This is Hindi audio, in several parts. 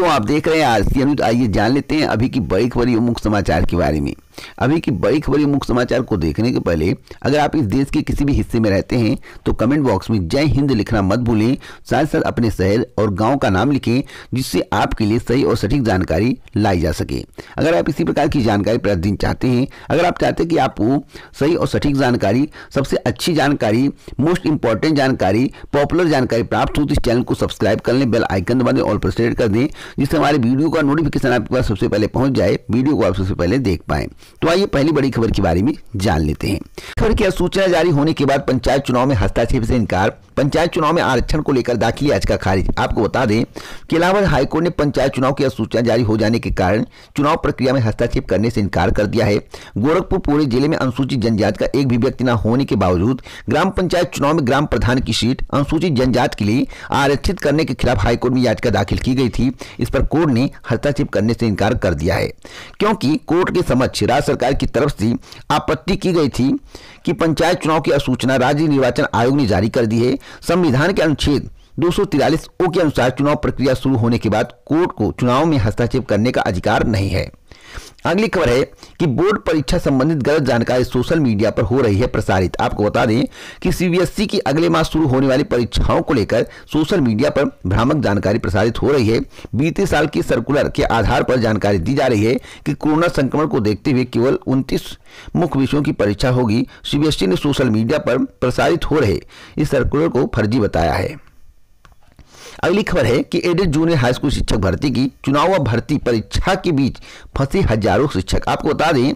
दोस्तों आप देख रहे हैं आज की अनुज आइए जान लेते हैं अभी की बड़ी खबर मुख्य समाचार के बारे में। अभी की बड़ी खबरी मुख्य समाचार को देखने के पहले, अगर आप इस देश के किसी भी हिस्से में रहते हैं तो कमेंट बॉक्स में जय हिंद लिखना मत भूलें साथ साथ अपने शहर और गाँव का नाम लिखें, जिससे आपके लिए सही और सटीक जानकारी लाई जा सके। अगर आप इसी प्रकार की जानकारी प्रतिदिन चाहते हैं, अगर आप चाहते हैं कि आपको सही और सटीक जानकारी, सबसे अच्छी जानकारी मोस्ट इंपॉर्टेंट जानकारी पॉपुलर जानकारी प्राप्त हो तो इस चैनल को सब्सक्राइब कर लें बेल आइकन दबा दें और प्रेस कर दें, जिससे हमारे वीडियो का नोटिफिकेशन आपके पास सबसे पहले पहुँच जाए वीडियो को आप सबसे पहले देख पाएँ। तो आइए पहली बड़ी खबर के बारे में जान लेते हैं। खबर की सूचना जारी होने के बाद पंचायत चुनाव में हस्तक्षेप से इनकार? पंचायत चुनाव में आरक्षण को लेकर दाखिल याचिका खारिज। आपको बता दें कि इलाहाबाद हाईकोर्ट ने पंचायत चुनाव की सूचना जारी हो जाने के कारण चुनाव प्रक्रिया में हस्तक्षेप करने से इनकार कर दिया है। गोरखपुर पूरे ज़िले में अनुसूचित जनजाति का एक भी व्यक्ति न होने के बावजूद ग्राम पंचायत चुनाव में ग्राम प्रधान की सीट अनुसूचित जनजाति के लिए आरक्षित करने के खिलाफ हाईकोर्ट में याचिका दाखिल की गई थी। इस पर कोर्ट ने हस्तक्षेप करने से इनकार कर दिया है। क्योंकि कोर्ट के समक्ष राज्य सरकार की तरफ़ से आपत्ति की गई थी कि पंचायत चुनाव की अधिसूचना राज्य निर्वाचन आयोग ने जारी कर दी है। संविधान के अनुच्छेद दो ओ के अनुसार चुनाव प्रक्रिया शुरू होने के बाद कोर्ट को चुनाव में हस्तक्षेप करने का अधिकार नहीं है। अगली खबर है कि बोर्ड परीक्षा संबंधित गलत जानकारी सोशल मीडिया पर हो रही है प्रसारित। आपको बता दें कि सीबीएसई की अगले माह शुरू होने वाली परीक्षाओं को लेकर सोशल मीडिया पर भ्रामक जानकारी प्रसारित हो रही है। बीते साल की सर्कुलर के आधार पर जानकारी दी जा रही है कि कोरोना संक्रमण को देखते हुए केवल उनतीस मुख्य विषयों की परीक्षा होगी। सीबीएसई ने सोशल मीडिया पर प्रसारित हो रहे इस सर्कुलर को फर्जी बताया है। अगली खबर है कि एडेड जूनियर हाई स्कूल शिक्षक भर्ती की चुनाव व भर्ती परीक्षा के बीच फंसे हज़ारों शिक्षक। आपको बता दें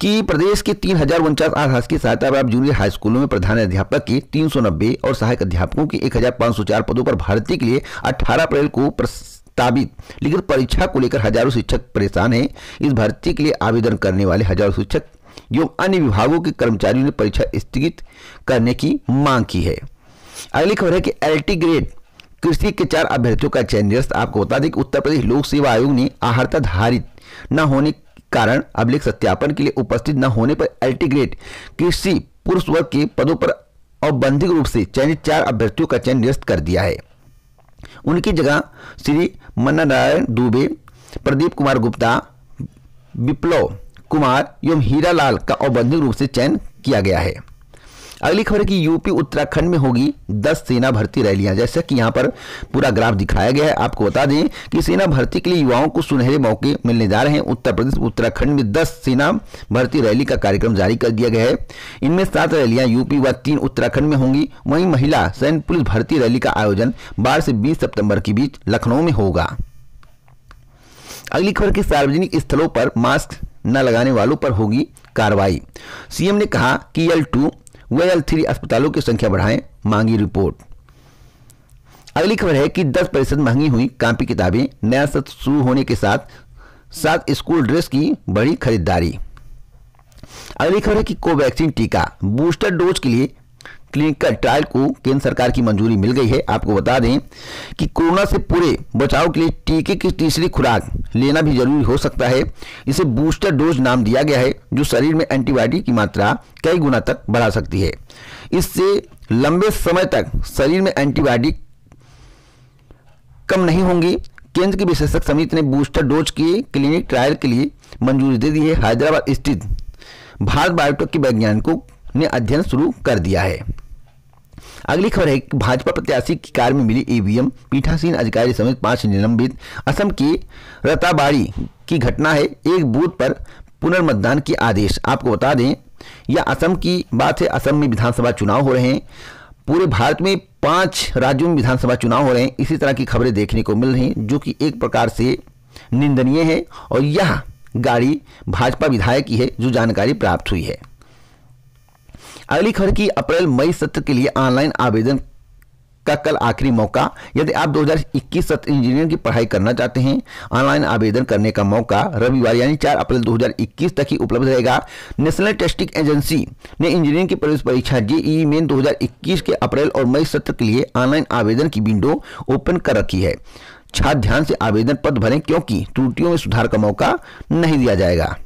कि प्रदेश के तीन हज़ार उनचास आधास की सहायता पर जूनियर हाई स्कूलों में प्रधान अध्यापक की तीन सौ नब्बे और सहायक अध्यापकों की एक हज़ार पाँच सौ चार पदों पर भर्ती के लिए अठारह अप्रैल को प्रस्तावित। लिखित परीक्षा को लेकर हज़ारों शिक्षक परेशान हैं। इस भर्ती के लिए आवेदन करने वाले हज़ारों शिक्षक एवं अन्य विभागों के कर्मचारियों ने परीक्षा स्थगित करने की मांग की है। अगली खबर है कि एलटी ग्रेड कृषि के चार अभ्यर्थियों का चयन निरस्त। आपको बता दें कि उत्तर प्रदेश लोक सेवा आयोग ने आहर्ता धारित न होने कारण अभिलेख सत्यापन के लिए उपस्थित न होने पर एल्टीग्रेड कृषि पुरुष वर्ग के पदों पर औबंधिक रूप से चयनित चार अभ्यर्थियों का चयन निरस्त कर दिया है। उनकी जगह श्री मन्ना नारायण दुबे, प्रदीप कुमार गुप्ता, विप्लव कुमार एवं हीरालाल का औबंधिक रूप से चयन किया गया है। अगली खबर है कि यूपी उत्तराखंड में होगी 10 सेना भर्ती रैलियाँ। जैसा कि यहाँ पर पूरा ग्राफ दिखाया गया है। आपको बता दें कि सेना भर्ती के लिए युवाओं को सुनहरे मौके मिलने जा रहे हैं। उत्तर प्रदेश, उत्तराखंड में 10 सेना भर्ती रैली का कार्यक्रम जारी कर दिया गया है। इनमें सात रैलियाँ यूपी व तीन उत्तराखंड में होंगी। वहीं महिला सैन्य पुलिस भर्ती रैली का आयोजन बारह से बीस सितंबर के बीच लखनऊ में होगा। अगली खबर की सार्वजनिक स्थलों पर मास्क न लगाने वालों पर होगी कार्रवाई। सीएम ने कहा कि एल टू वे एल थ्री अस्पतालों की संख्या बढ़ाएँ, मांगी रिपोर्ट। अगली खबर है कि 10 प्रतिशत महँगी हुई कापी किताबें, नया सत्र शुरू होने के साथ साथ स्कूल ड्रेस की बड़ी खरीदारी। अगली खबर है कि कोवैक्सीन टीका, बूस्टर डोज के लिए क्लिनिकल ट्रायल को केंद्र सरकार की मंजूरी मिल गई है। आपको बता दें कि कोरोना से पूरे बचाव के लिए टीके की तीसरी खुराक लेना भी ज़रूरी हो सकता है। इसे बूस्टर डोज नाम दिया गया है, जो शरीर में एंटीबायोटिक की मात्रा कई गुना तक बढ़ा सकती है। इससे लंबे समय तक शरीर में एंटीबायोटिक कम नहीं होंगी। केंद्र की विशेषज्ञ समिति ने बूस्टर डोज के क्लिनिक ट्रायल के लिए मंजूरी दे दी है। हैदराबाद स्थित भारत बायोटेक के वैज्ञानिकों ने अध्ययन शुरू कर दिया है। अगली खबर है भाजपा प्रत्याशी की कार में मिली ईवीएम। पीठासीन अधिकारी समेत पाँच निलंबित। असम की रताबाड़ी की घटना है। एक बूथ पर पुनर्मतदान के आदेश। आपको बता दें, यह असम की बात है। असम में विधानसभा चुनाव हो रहे हैं। पूरे भारत में पाँच राज्यों में विधानसभा चुनाव हो रहे हैं। इसी तरह की खबरें देखने को मिल रही जो कि एक प्रकार से निंदनीय है। और यह गाड़ी भाजपा विधायक की है, जो जानकारी प्राप्त हुई है। अगली खबर की अप्रैल, मई सत्र के लिए ऑनलाइन आवेदन का कल आखिरी मौका। यदि आप 2021 सत्र इंजीनियरिंग की पढ़ाई करना चाहते हैं, ऑनलाइन आवेदन करने का मौका रविवार यानी 4 अप्रैल 2021 तक ही उपलब्ध रहेगा। नेशनल टेस्टिंग एजेंसी ने इंजीनियरिंग की प्रवेश परीक्षा जेईई मेन 2021 के अप्रैल और मई सत्र के लिए ऑनलाइन आवेदन की विंडो ओपन कर रखी है। छात्र ध्यान से आवेदन पत्र भरें, क्योंकि त्रुटियों में सुधार का मौका नहीं दिया जाएगा।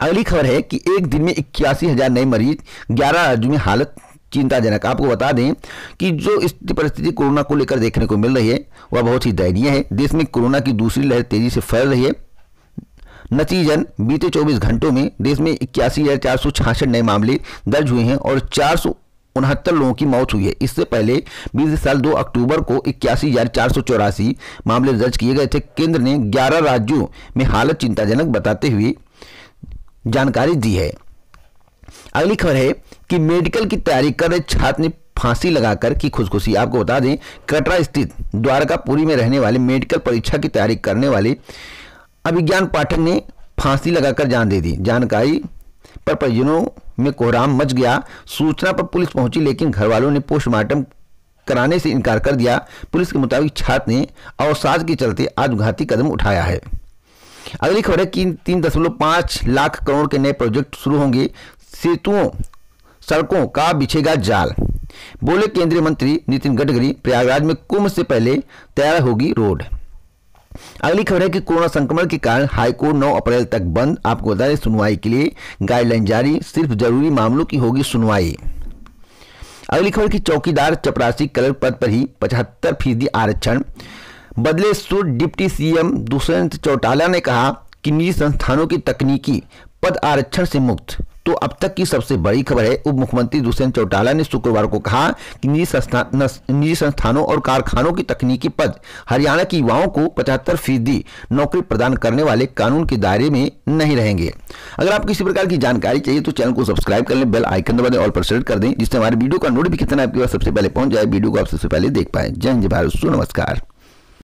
अगली खबर है कि एक दिन में इक्यासी हज़ार नए मरीज़, ग्यारह राज्यों में हालत चिंताजनक आपको बता दें कि जो स्थिति परिस्थिति कोरोना को लेकर देखने को मिल रही है, वह बहुत ही दयनीय है। देश में कोरोना की दूसरी लहर तेज़ी से फैल रही है। नतीजन, बीते 24 घंटों में देश में इक्यासी नए मामले दर्ज हुए हैं और चार उनहत्तर लोगों की मौत हुई है। इससे पहले बीस साल 2 अक्टूबर को इक्यासी हज़ार चार सौ चौरासी मामले दर्ज किए गए थे। केंद्र ने 11 राज्यों में हालत चिंताजनक बताते हुए जानकारी दी है। अगली खबर है कि मेडिकल की तैयारी कर रहे छात्र ने फांसी लगाकर की खुदकुशी। आपको बता दें, कटरा स्थित द्वारकापुरी में रहने वाले मेडिकल परीक्षा की तैयारी करने वाले अभिज्ञान पाठक ने फांसी लगाकर जान दे दी। जानकारी पर परिजनों में कोहराम मच गया। सूचना पर पुलिस पहुँची, लेकिन घर वालों ने पोस्टमार्टम कराने से इनकार कर दिया। पुलिस के मुताबिक छात्र ने अवसाद के चलते आत्मघाती कदम उठाया है। अगली खबर है कि तीन दशमलव पाँच लाख करोड़ के नए प्रोजेक्ट शुरू होंगे। सेतुओं, सड़कों का बिछेगा जाल। बोले केंद्रीय मंत्री नितिन गडकरी, प्रयागराज में कुंभ से पहले तैयार होगी रोड। अगली खबर है कि कोरोना संक्रमण के कारण हाईकोर्ट 9 अप्रैल तक बंद। आपको बता दें, सुनवाई के लिए गाइडलाइन जारी। सिर्फ़ ज़रूरी मामलों की होगी सुनवाई। अगली खबर की चौकीदार चपरासी कलर पद पर ही पचहत्तर फ़ीसदी आरक्षण। बदले सुर डिप्टी सीएम दुष्यंत चौटाला ने कहा कि निजी संस्थानों की तकनीकी पद आरक्षण से मुक्त। तो अब तक की सबसे बड़ी खबर है, उप मुख्यमंत्री दुष्यंत चौटाला ने शुक्रवार को कहा कि निजी संस्थान निजी संस्थानों और कारखानों की तकनीकी पद हरियाणा के युवाओं को पचहत्तर फ़ीसदी नौकरी प्रदान करने वाले कानून के दायरे में नहीं रहेंगे। अगर आपको किसी प्रकार की जानकारी चाहिए तो चैनल को सब्सक्राइब कर लें, बेल आइकन दबा दें और पर कर दें, जिससे हमारे वीडियो का नोटिफिकेशन आपके पास सबसे पहले पहुँच जाए। वीडियो को आप सबसे पहले देख पाए। जय हिंद भारत नमस्कार